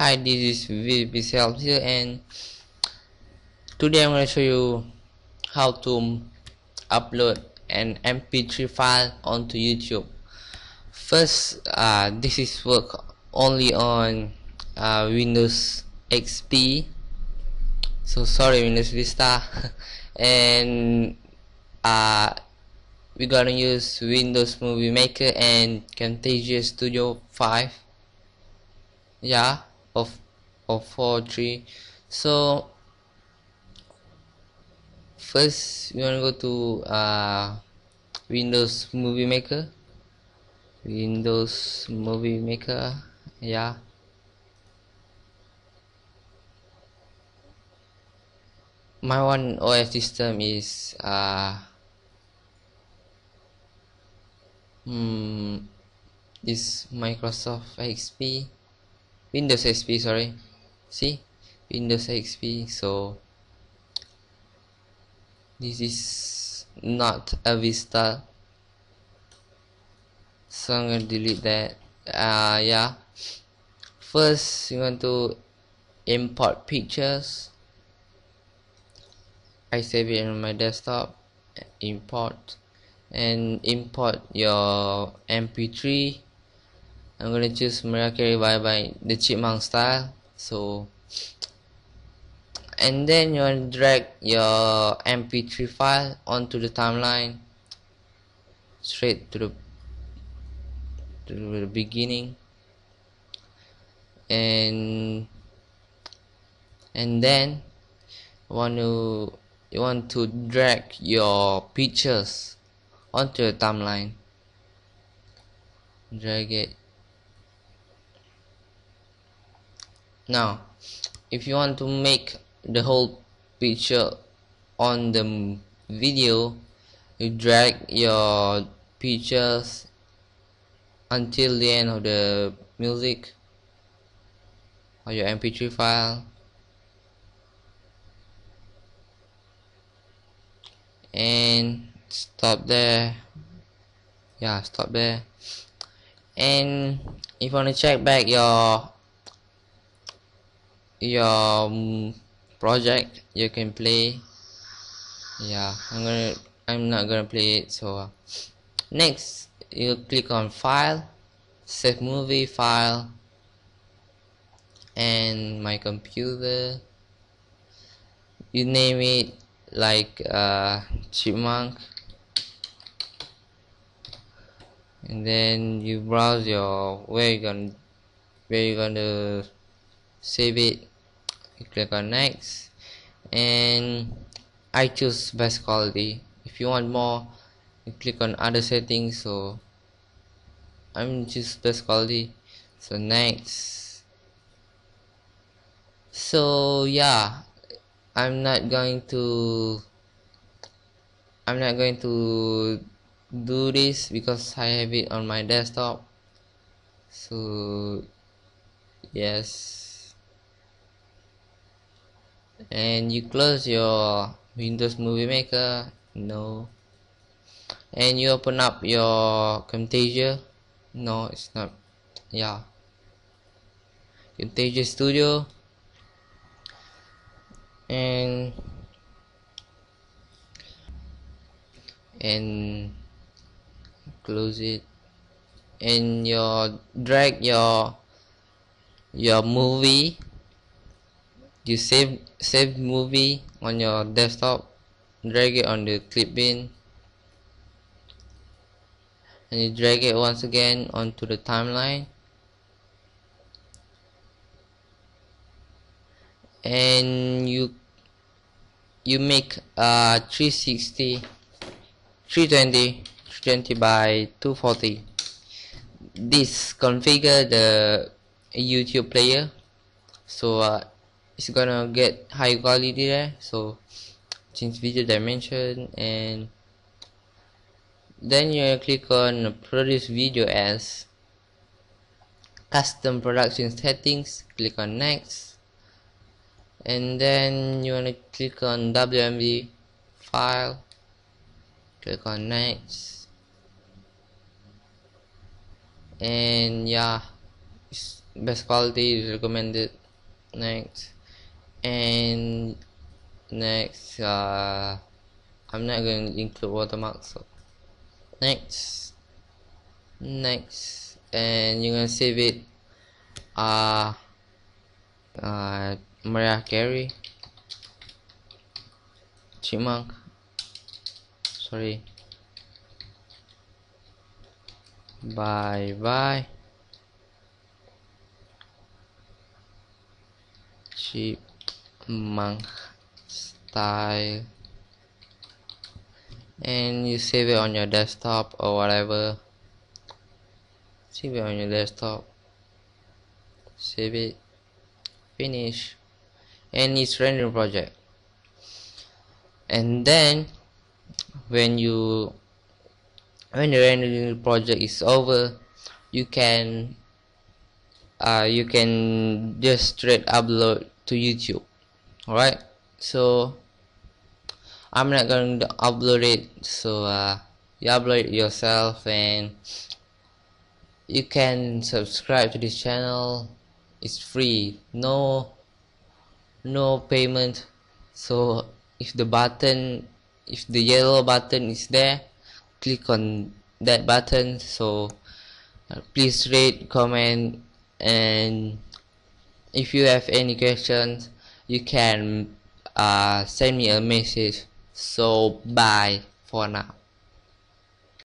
Hi, this is VBCL here and today I'm going to show you how to upload an mp3 file onto YouTube. First, uh, this is work only on uh, Windows XP so sorry Windows Vista. And uh, we're gonna use Windows Movie Maker and Camtasia Studio 5 yeah of of 4 3 so first you want to go to uh, Windows Movie Maker. Windows Movie Maker yeah. My one OS system is uh hmm is Microsoft XP Windows XP sorry. See? Windows XP so this is not a Vista. So I'm gonna delete that. Uh yeah. First you want to import pictures. I save it on my desktop. Import. And import your mp3 I'm gonna choose Mariah by, by the chipmunk style so and then you want to drag your mp3 file onto the timeline straight to the to the beginning and and then want to you want to drag your pictures onto the timeline. Drag it now if you want to make the whole picture on the video you drag your pictures until the end of the music or your mp3 file. And stop there. Yeah stop there. And if you want to check back your your um, project you can play. Yeah I'm gonna I'm not gonna play it so uh, next you click on file save movie file and my computer. You name it like uh, chipmunk. And then you browse your where you gonna where you gonna save it you click on next and I choose best quality. If you want more you click on other settings so I'm just best quality. So next. So yeah I'm not going to I'm not going to do this because I have it on my desktop. So yes and you close your Windows Movie Maker? No. And you open up your Camtasia? No it's not. Yeah. Camtasia Studio. And and close it. And your drag your your movie you save save movie on your desktop drag it on the clip bin and you drag it once again onto the timeline. And you you make a 360 320 320 by 240 this configure the YouTube player. So uh, it's gonna get high quality there. So change video dimension and then you click on produce video as custom production settings click on next. And then you want to click on WMV file click on next. And yeah best quality is recommended next and next uh, I'm not going to include watermark so. Next next and you're gonna save it uh, uh Mariah Carey. Chipmunk. Sorry. Bye bye chipmunk style and you save it on your desktop or whatever. Save it on your desktop. Save it. Finish. And it's rendering project. And then when you when the rendering project is over you can uh, you can just straight upload to YouTube alright so I'm not going to upload it so uh, you upload it yourself and you can subscribe to this channel. It's free no no payment. So if the button if the yellow button is there click on that button. So uh, please rate comment and if you have any questions you can uh, send me a message. So bye for now